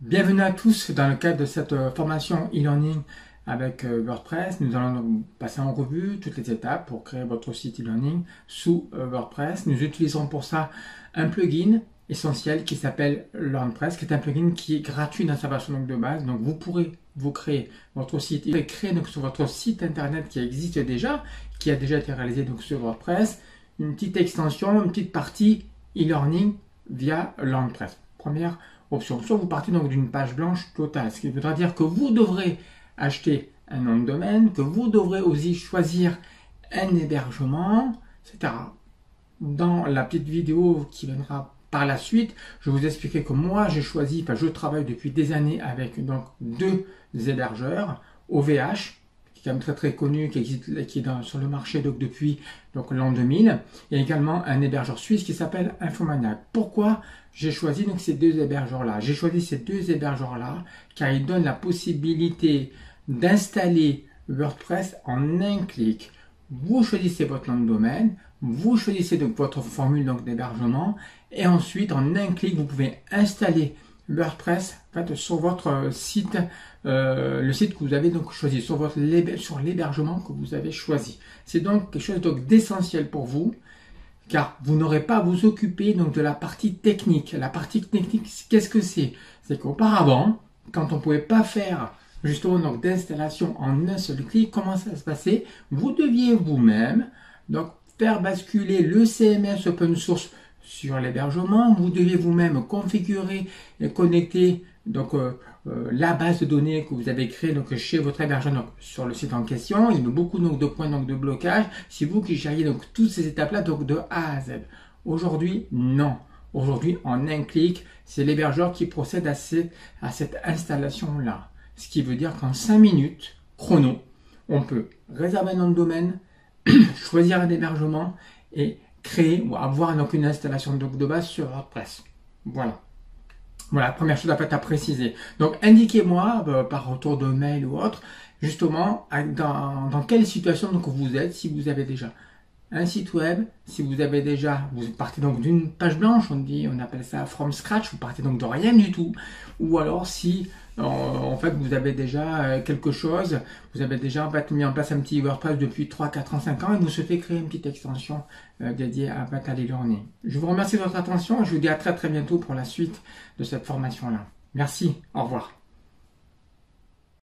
Bienvenue à tous dans le cadre de cette euh, formation e-learning avec euh, WordPress. Nous allons passer en revue toutes les étapes pour créer votre site e-learning sous euh, WordPress. Nous utiliserons pour ça un plugin essentiel qui s'appelle LearnPress, qui est un plugin qui est gratuit dans sa version de base. Donc vous pourrez vous créer votre site et créer donc sur votre site internet qui existe déjà, qui a déjà été réalisé donc sur WordPress, une petite extension, une petite partie e-learning via LearnPress. Première option. Soit vous partez donc d'une page blanche totale, ce qui voudra dire que vous devrez acheter un nom de domaine, que vous devrez aussi choisir un hébergement, etc. Dans la petite vidéo qui viendra par la suite, je vous expliquerai que moi j'ai choisi, enfin je travaille depuis des années avec donc deux hébergeurs, OVH qui est très très connu, qui existe qui est sur le marché donc depuis l'an 2000, et également un hébergeur suisse qui s'appelle Infomaniac. Pourquoi j'ai choisi donc ces deux hébergeurs là J'ai choisi ces deux hébergeurs là car ils donnent la possibilité d'installer WordPress en un clic. Vous choisissez votre nom de domaine, vous choisissez votre formule d'hébergement et ensuite en un clic vous pouvez installer WordPress sur votre site, euh, le site que vous avez donc choisi, sur, votre, sur l'hébergement que vous avez choisi. C'est donc quelque chose d'essentiel pour vous, car vous n'aurez pas à vous occuper donc de la partie technique. La partie technique, qu'est-ce que c'est? C'est qu'auparavant, quand on ne pouvait pas faire justement donc d'installation en un seul clic, comment ça se passait? Vous deviez vous-même donc faire basculer le CMS open source sur l'hébergement. Vous devez vous-même configurer et connecter donc euh, euh, la base de données que vous avez créée donc chez votre hébergeur sur le site en question. Il y a beaucoup donc de points donc de blocage. C'est vous qui gériez donc toutes ces étapes-là donc de A à Z. Aujourd'hui, non. Aujourd'hui, en un clic, c'est l'hébergeur qui procède à, à cette installation-là. Ce qui veut dire qu'en 5 minutes, chrono, on peut réserver un nom de domaine, choisir un hébergement et créer ou avoir donc une installation de base sur WordPress. Voilà. Voilà, première chose à, à préciser. Donc, indiquez-moi euh, par retour de mail ou autre, justement, dans, quelle situation donc vous êtes, si vous avez déjà un site web, si vous avez déjà, vous partez donc d'une page blanche, on dit, on appelle ça from scratch, vous partez donc de rien du tout, ou alors si en, fait vous avez déjà euh, quelque chose, vous avez déjà en fait, mis en place un petit WordPress depuis 3, 4 ans, 5 ans et vous souhaitez créer une petite extension euh, dédiée à Battle Learning. Je vous remercie de votre attention et je vous dis à très très bientôt pour la suite de cette formation-là. Merci, au revoir.